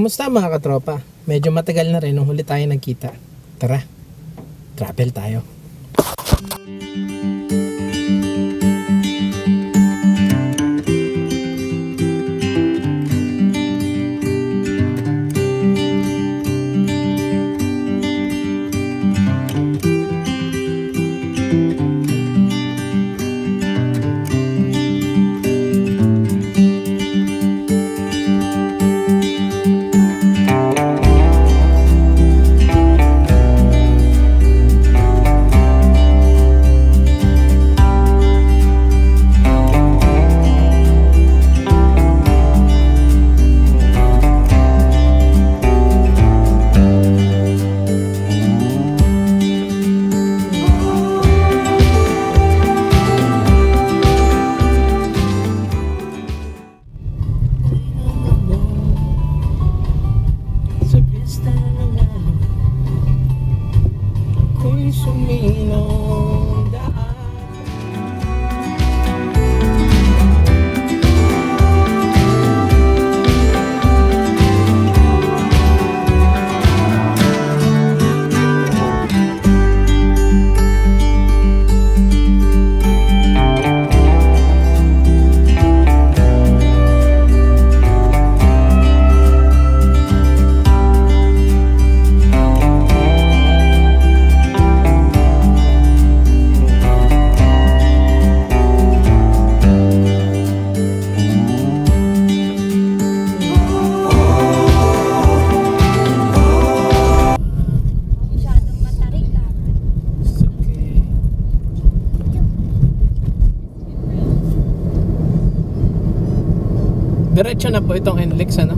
Kamusta mga katropa? Medyo matagal na rin nung huli tayo nagkita. Tara, travel tayo. Ako'y suminong Diretso na po itong NLEX ano?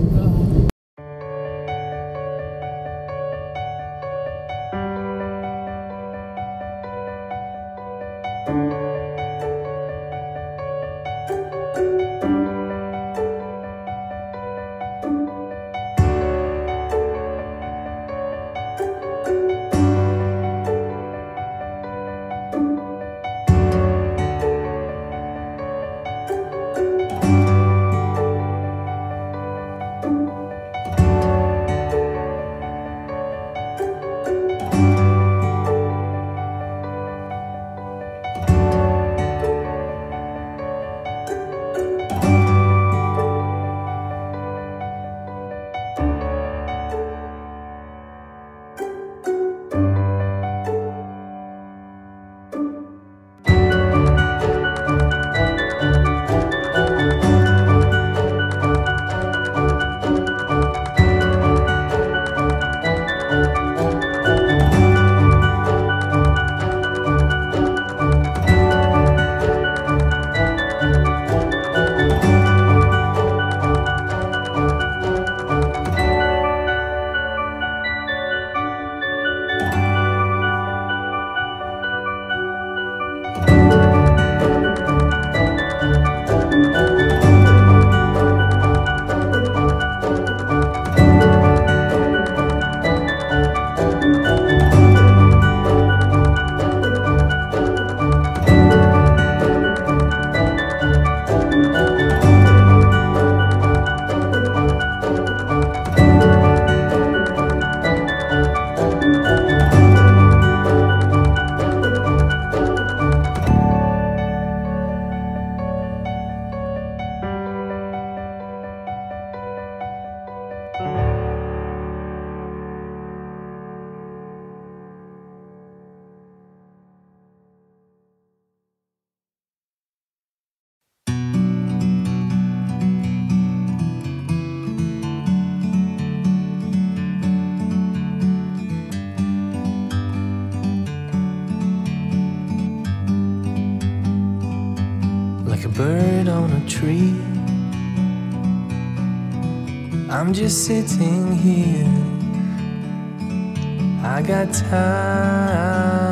On a tree. I'm just sitting here. I got time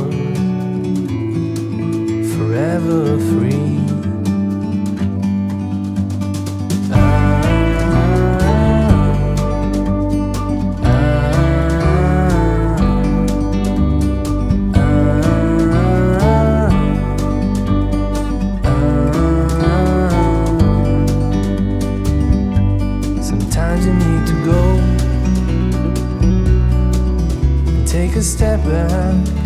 Sometimes you need to go. And take a step back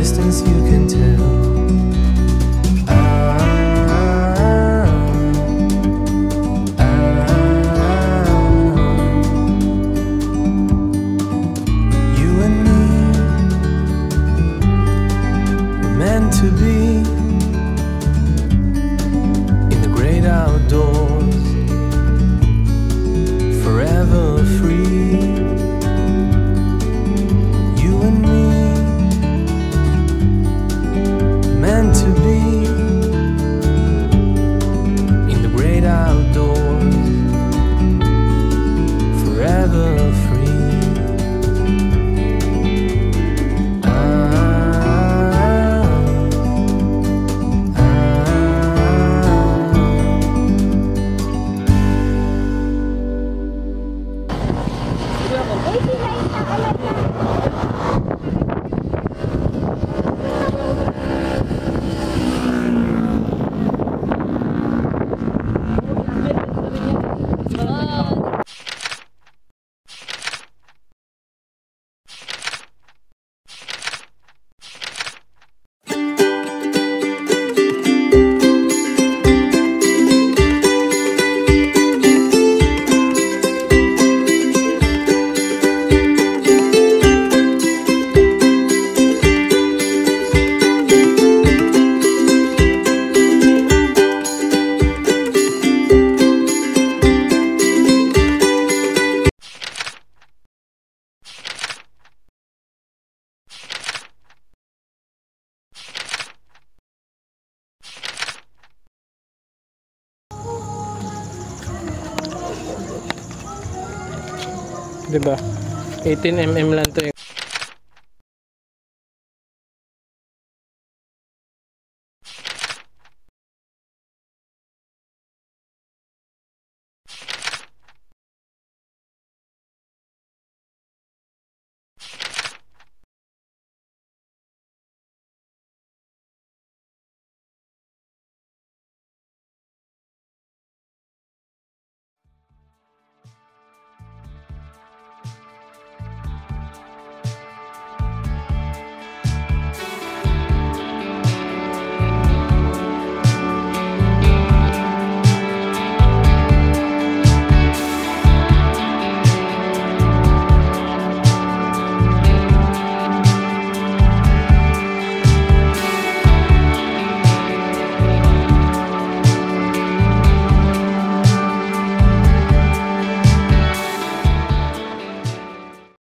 distance, you can tell. 'Di ba? 18 mm lang 'to. Eh.